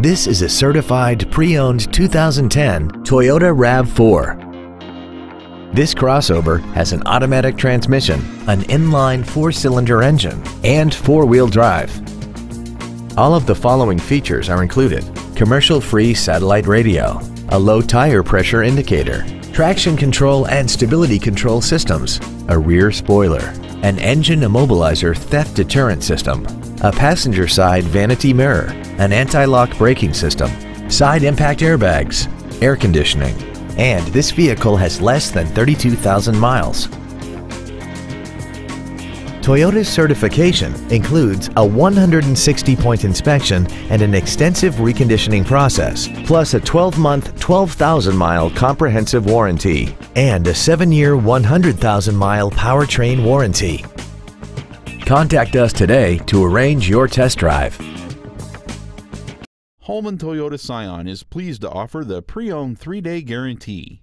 This is a certified pre-owned 2010 Toyota RAV4. This crossover has an automatic transmission, an inline four-cylinder engine, and four-wheel drive. All of the following features are included. Commercial-free satellite radio, a low tire pressure indicator, traction control and stability control systems, a rear spoiler, an engine immobilizer theft deterrent system, a passenger side vanity mirror, an anti-lock braking system, side impact airbags, air conditioning, and this vehicle has less than 32,000 miles. Toyota's certification includes a 160-point inspection and an extensive reconditioning process, plus a 12-month, 12,000-mile comprehensive warranty and a 7-year, 100,000-mile powertrain warranty. Contact us today to arrange your test drive. Holman Toyota Scion is pleased to offer the pre-owned 3-day guarantee.